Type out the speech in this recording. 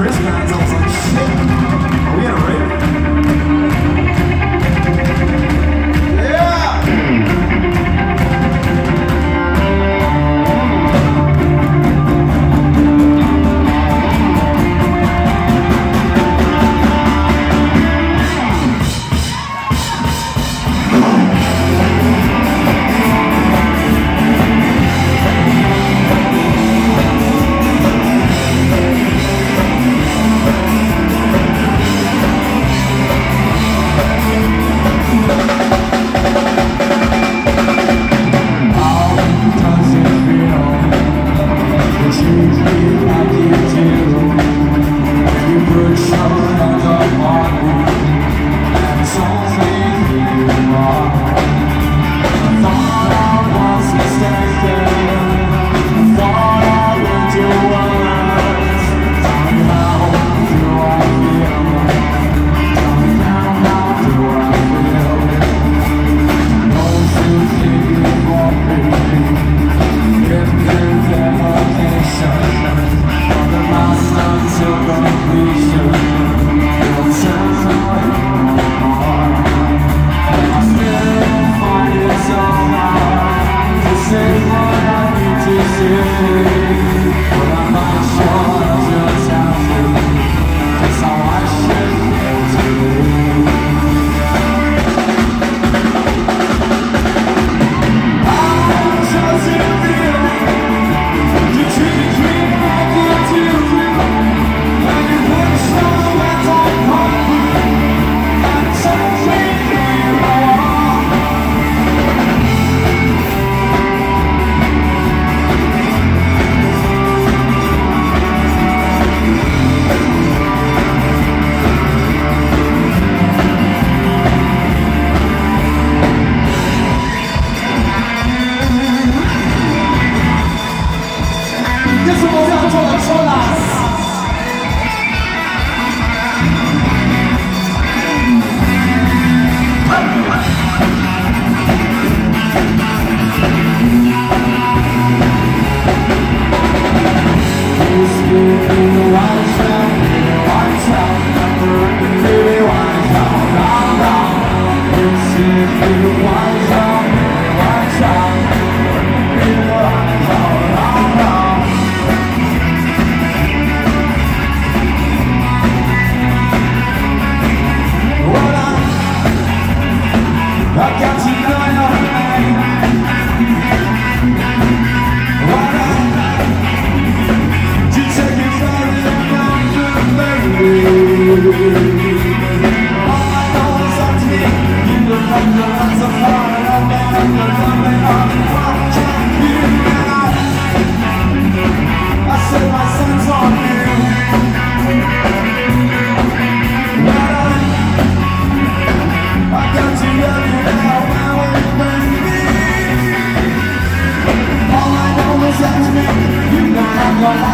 wristbands my